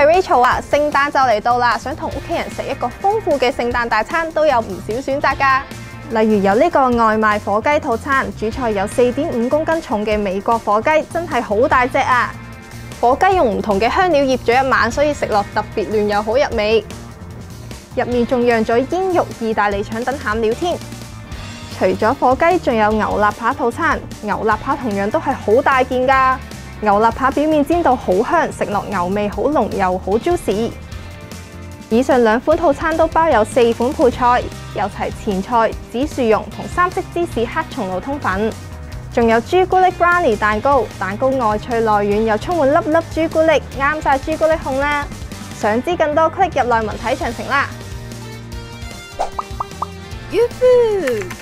系 Rachel 啊，圣诞就嚟到啦，想同屋企人食一个丰富嘅圣诞大餐都有唔少选择噶。例如有呢个外卖火鸡套餐，主菜有四点五公斤重嘅美国火鸡，真系好大只啊！火鸡用唔同嘅香料腌咗一晚，所以食落特别嫩又好入味，入面仲酿咗烟肉、意大利肠等馅料添。除咗火鸡，仲有牛肋扒套餐，牛肋扒同样都系好大件噶。牛肋排表面煎到好香，食落牛味好浓，又好 juicy。以上两款套餐都包有四款配菜，有齐前菜、紫薯蓉同三色芝士黑松露通粉，仲有朱古力 b r a n n y 蛋糕，蛋糕外脆内软又充满粒粒朱古力，啱晒朱古力控啦！想知更多，click 入内文睇详情啦。You food。